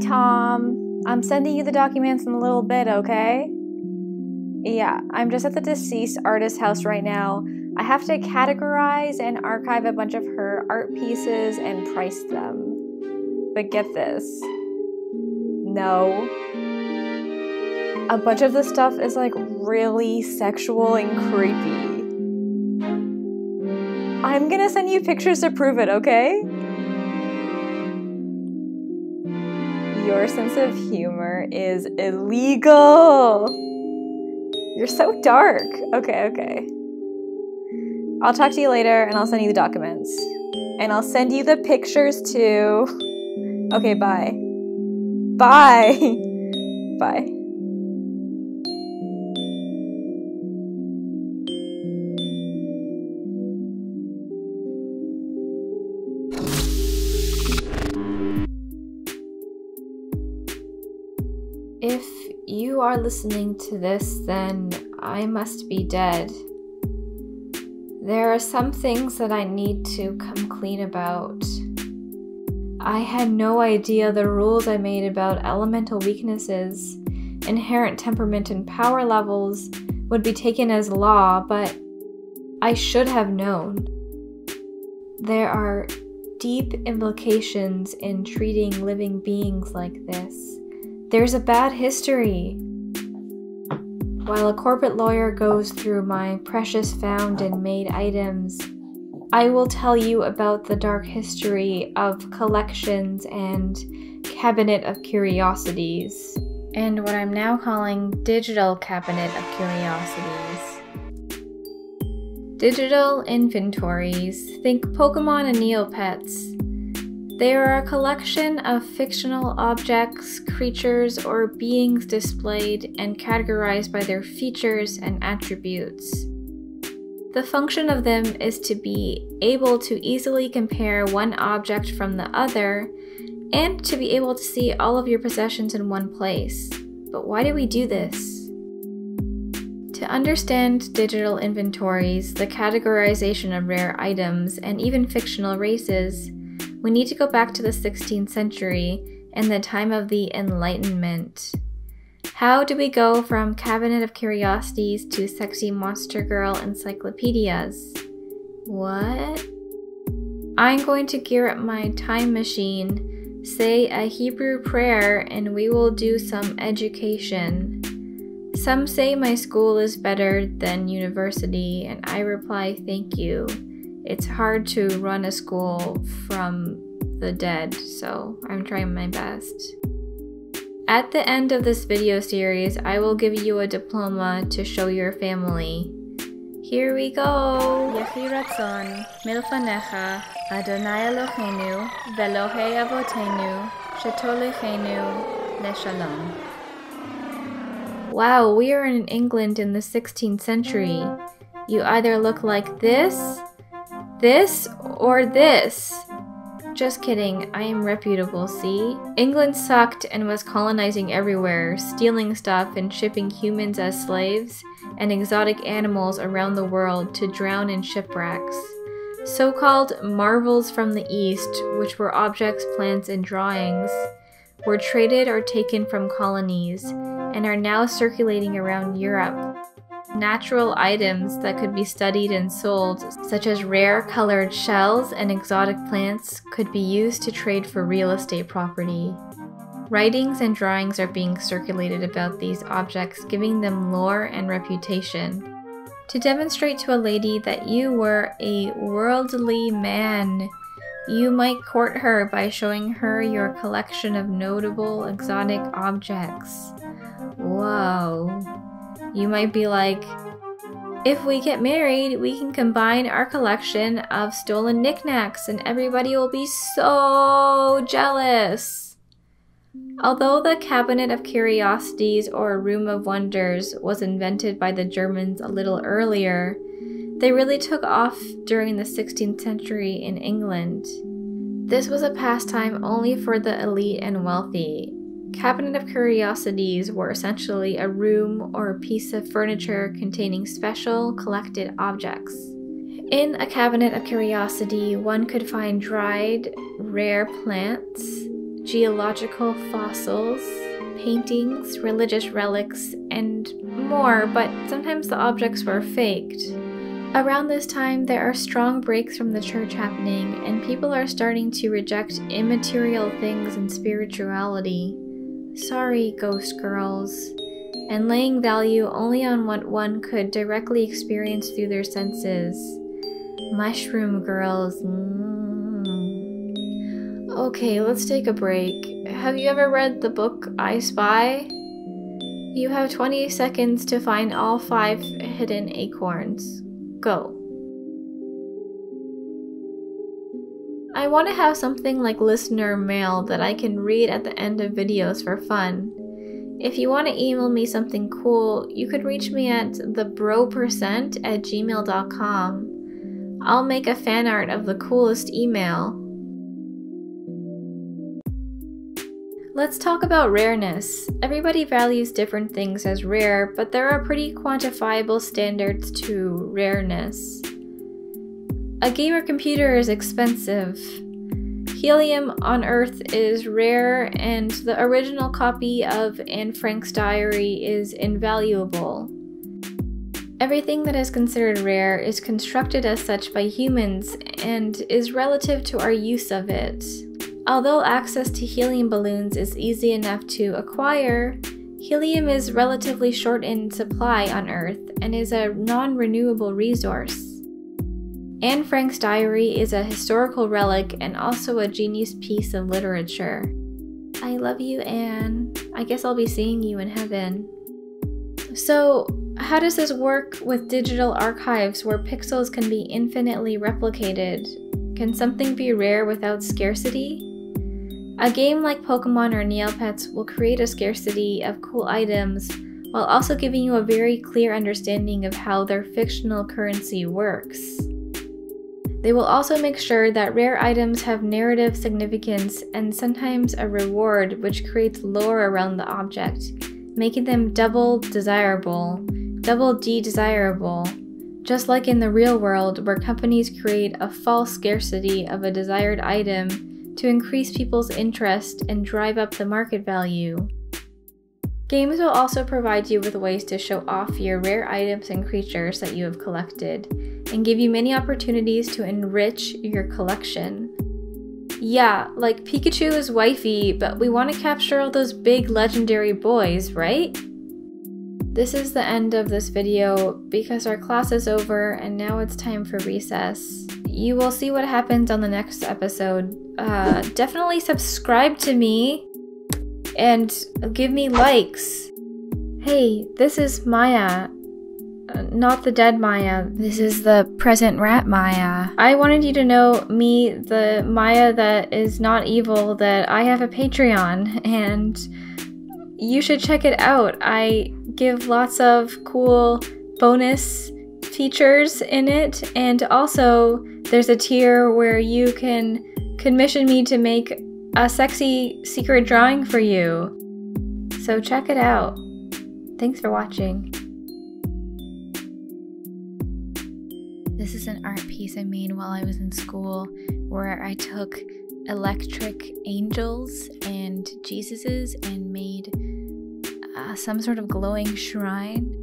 Tom. I'm sending you the documents in a little bit, okay? Yeah, I'm just at the deceased artist's house right now. I have to categorize and archive a bunch of her art pieces and price them. But get this no. A bunch of the stuff is like really sexual and creepy. I'm gonna send you pictures to prove it, okay? Your sense of humor is illegal. You're so dark. Okay, okay. I'll talk to you later and I'll send you the documents. And I'll send you the pictures too. Okay, bye. Bye. bye. Are listening to this, then I must be dead. There are some things that I need to come clean about. I had no idea the rules I made about elemental weaknesses, inherent temperament, and power levels would be taken as law, but I should have known. There are deep implications in treating living beings like this. There's a bad history. While a corporate lawyer goes through my precious found and made items, I will tell you about the dark history of collections and Cabinet of Curiosities, and what I'm now calling Digital Cabinet of Curiosities. Digital inventories, think Pokemon and Neopets. They are a collection of fictional objects, creatures, or beings displayed and categorized by their features and attributes. The function of them is to be able to easily compare one object from the other and to be able to see all of your possessions in one place. But why do we do this? To understand digital inventories, the categorization of rare items, and even fictional races, we need to go back to the 16th century and the time of the Enlightenment. How do we go from Cabinet of Curiosities to Sexy Monster Girl encyclopedias? What? I'm going to gear up my time machine, say a Hebrew prayer, and we will do some education. Some say my school is better than university, and I reply, thank you it's hard to run a school from the dead, so I'm trying my best. At the end of this video series, I will give you a diploma to show your family. Here we go! Yehi Ratzon, Milfanecha, Adonai Eloheinu, Velohei Avotenu, Shetolechenu, Leshalom. Wow, we are in England in the 16th century. You either look like this this or this? Just kidding, I am reputable, see? England sucked and was colonizing everywhere, stealing stuff and shipping humans as slaves and exotic animals around the world to drown in shipwrecks. So called marvels from the East, which were objects, plants, and drawings, were traded or taken from colonies and are now circulating around Europe natural items that could be studied and sold, such as rare colored shells and exotic plants, could be used to trade for real estate property. Writings and drawings are being circulated about these objects, giving them lore and reputation. To demonstrate to a lady that you were a worldly man, you might court her by showing her your collection of notable exotic objects. Whoa. You might be like, if we get married, we can combine our collection of stolen knickknacks and everybody will be so jealous. Although the Cabinet of Curiosities or Room of Wonders was invented by the Germans a little earlier, they really took off during the 16th century in England. This was a pastime only for the elite and wealthy, Cabinet of Curiosities were essentially a room or a piece of furniture containing special collected objects. In a cabinet of curiosity, one could find dried, rare plants, geological fossils, paintings, religious relics, and more, but sometimes the objects were faked. Around this time, there are strong breaks from the church happening, and people are starting to reject immaterial things and spirituality. Sorry, ghost girls. And laying value only on what one could directly experience through their senses. Mushroom girls. Mm. Okay, let's take a break. Have you ever read the book I Spy? You have 20 seconds to find all five hidden acorns. Go. I want to have something like listener mail that I can read at the end of videos for fun. If you want to email me something cool, you could reach me at thebropercent at gmail.com. I'll make a fan art of the coolest email. Let's talk about rareness. Everybody values different things as rare, but there are pretty quantifiable standards to rareness. A gamer computer is expensive. Helium on Earth is rare, and the original copy of Anne Frank's diary is invaluable. Everything that is considered rare is constructed as such by humans and is relative to our use of it. Although access to helium balloons is easy enough to acquire, helium is relatively short in supply on Earth and is a non renewable resource. Anne Frank's diary is a historical relic and also a genius piece of literature. I love you, Anne. I guess I'll be seeing you in heaven. So, how does this work with digital archives where pixels can be infinitely replicated? Can something be rare without scarcity? A game like Pokemon or Neopets will create a scarcity of cool items while also giving you a very clear understanding of how their fictional currency works. They will also make sure that rare items have narrative significance and sometimes a reward which creates lore around the object, making them double desirable, double de-desirable, just like in the real world where companies create a false scarcity of a desired item to increase people's interest and drive up the market value. Games will also provide you with ways to show off your rare items and creatures that you have collected, and give you many opportunities to enrich your collection. Yeah, like Pikachu is wifey, but we want to capture all those big legendary boys, right? This is the end of this video because our class is over and now it's time for recess. You will see what happens on the next episode. Uh, definitely subscribe to me and give me likes. Hey, this is Maya. Uh, not the dead Maya. This is the present rat Maya. I wanted you to know me, the Maya that is not evil, that I have a Patreon and you should check it out. I give lots of cool bonus features in it, and also there's a tier where you can commission me to make a sexy secret drawing for you. So check it out. Thanks for watching. This is an art piece I made while I was in school where I took electric angels and Jesuses and made uh, some sort of glowing shrine